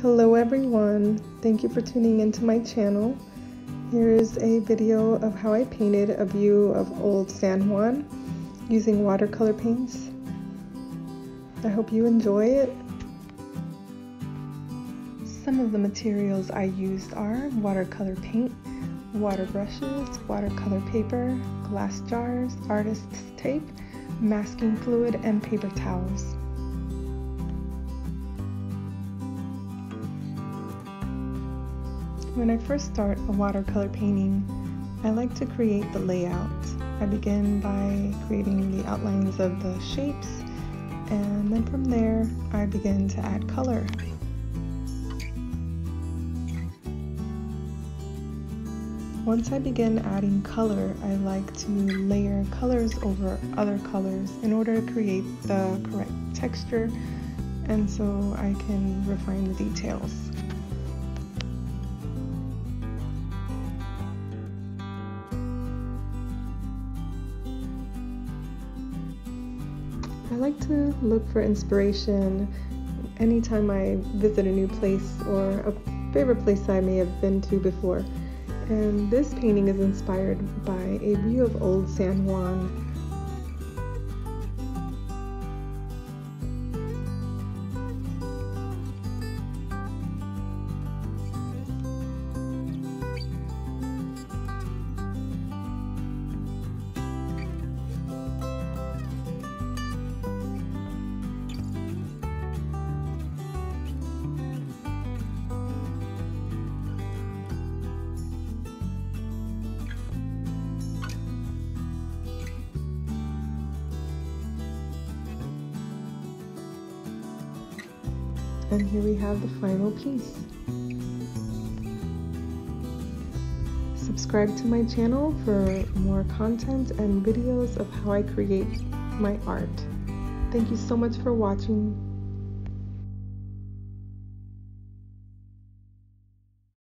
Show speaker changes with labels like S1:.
S1: Hello everyone, thank you for tuning into my channel. Here is a video of how I painted a view of Old San Juan using watercolor paints. I hope you enjoy it. Some of the materials I used are watercolor paint, water brushes, watercolor paper, glass jars, artist's tape, masking fluid, and paper towels. When I first start a watercolor painting, I like to create the layout. I begin by creating the outlines of the shapes, and then from there, I begin to add color. Once I begin adding color, I like to layer colors over other colors in order to create the correct texture and so I can refine the details. I like to look for inspiration anytime I visit a new place or a favorite place I may have been to before. And this painting is inspired by a view of old San Juan And here we have the final piece. Subscribe to my channel for more content and videos of how I create my art. Thank you so much for watching.